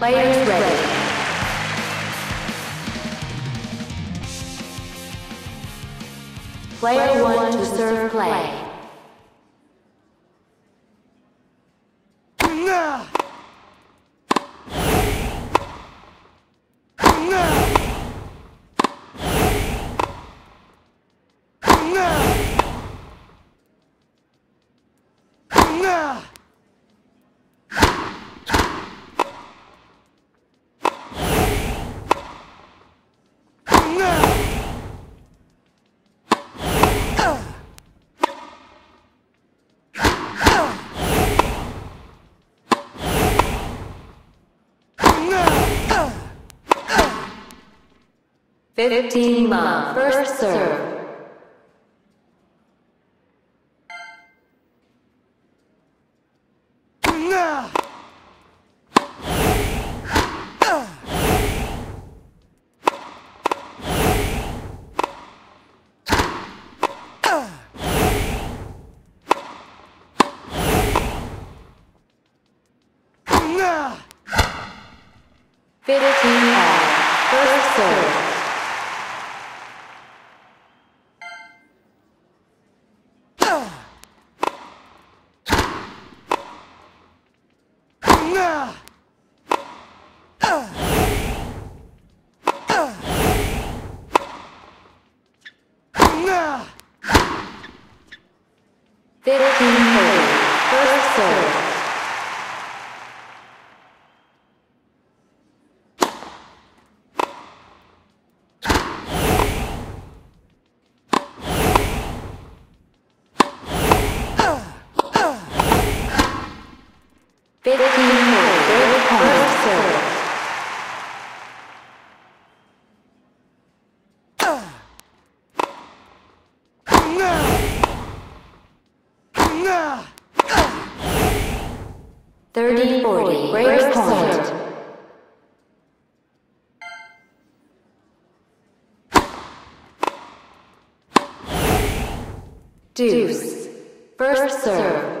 Players ready. Player one to serve play. Fifteen love. First serve. Fifteen 1540. First. Fifteen. 3040, break point. Deuce, first serve.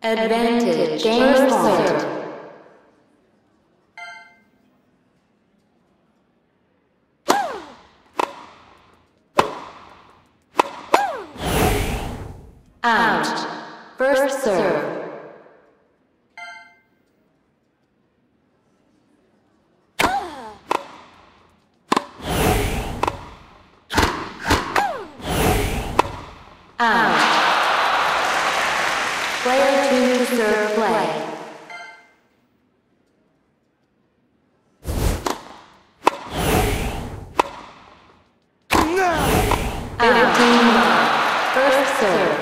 Advantage, James Point. Out. First serve. Out. Player two to serve play. Love. First serve.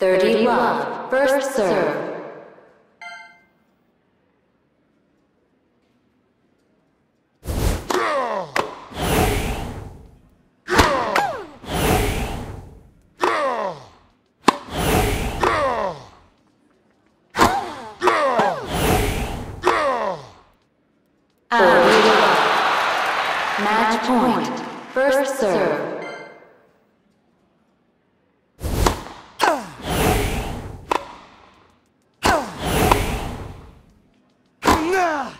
Thirty love. First serve. Match point. First serve. Yeah!